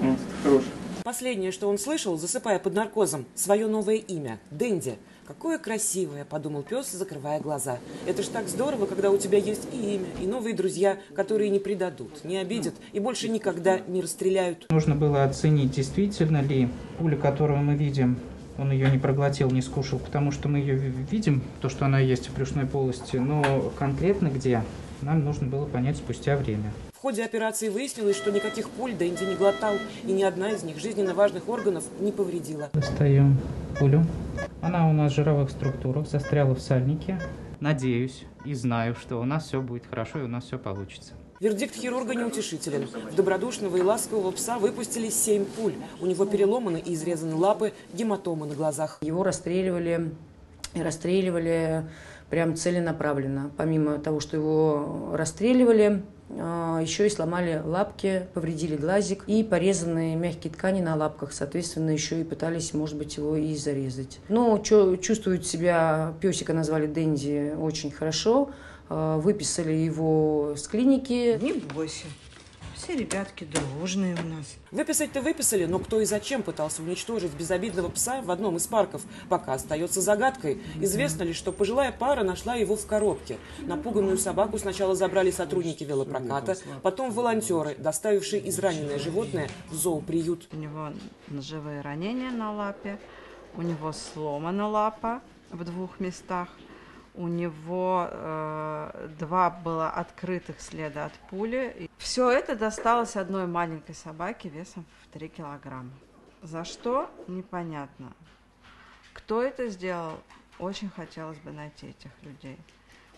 Вот, хороший. Последнее, что он слышал, засыпая под наркозом, свое новое имя – Дэнди. Какое красивое, подумал пес, закрывая глаза. Это ж так здорово, когда у тебя есть и имя, и новые друзья, которые не предадут, не обидят и больше никогда не расстреляют. Нужно было оценить, действительно ли пуля, которую мы видим, он ее не проглотил, не скушал, потому что мы ее видим, то, что она есть в брюшной полости, но конкретно где, нам нужно было понять спустя время. В ходе операции выяснилось, что никаких пуль Дэнди не глотал, и ни одна из них жизненно важных органов не повредила. Достаем пулю. Она у нас в жировых структурах, застряла в сальнике. Надеюсь и знаю, что у нас все будет хорошо и у нас все получится. Вердикт хирурга неутешителен. В добродушного и ласкового пса выпустили семь пуль. У него переломаны и изрезаны лапы, гематомы на глазах. Его расстреливали, расстреливали прям целенаправленно. Помимо того, что его расстреливали, а, еще и сломали лапки, повредили глазик и порезанные мягкие ткани на лапках, соответственно, еще и пытались, может быть, его и зарезать. Но чувствует себя, песика назвали Дэнди очень хорошо, выписали его с клиники. Не бойся, все ребятки дружные у нас. Выписать-то выписали, но кто и зачем пытался уничтожить безобидного пса в одном из парков, пока остается загадкой. Известно ли, что пожилая пара нашла его в коробке. Напуганную собаку сначала забрали сотрудники велопроката, потом волонтеры, доставившие израненное животное в зооприют. У него ножевые ранения на лапе, у него сломана лапа в двух местах – у него э, два было открытых следа от пули. Все это досталось одной маленькой собаке весом в 3 килограмма. За что? Непонятно. Кто это сделал? Очень хотелось бы найти этих людей.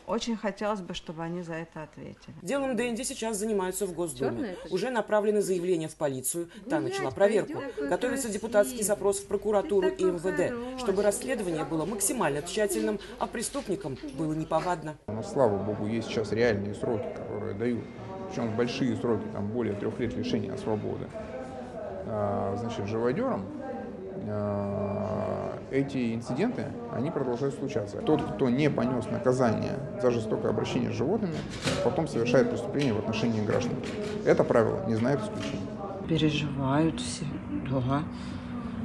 Очень хотелось бы, чтобы они за это ответили. Делом Дэнди сейчас занимаются в Госдуме. Уже направлены заявления в полицию. Та начала проверку. Готовится депутатский запрос в прокуратуру и МВД, чтобы расследование было максимально тщательным, а преступникам было неповадно. Но, слава богу, есть сейчас реальные сроки, которые дают. Причем большие сроки, там более трех лет лишения свободы. А, значит, живодерам а, эти инциденты, они продолжают случаться. Тот, кто не понес наказание за жестокое обращение с животными, потом совершает преступление в отношении граждан. Это правило не знает исключений. Переживают все, да.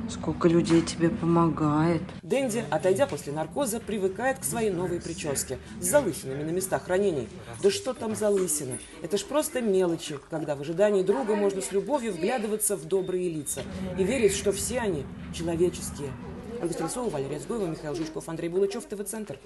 Сколько людей тебе помогает. Дэнди, отойдя после наркоза, привыкает к своей новой прическе с залысинами на местах ранений. Да что там залысины? Это ж просто мелочи, когда в ожидании друга можно с любовью вглядываться в добрые лица и верить, что все они человеческие. Ольга Стрельцова, Валерия Сгоева, Михаил Жучков, Андрей Булычев, ТВ-центр.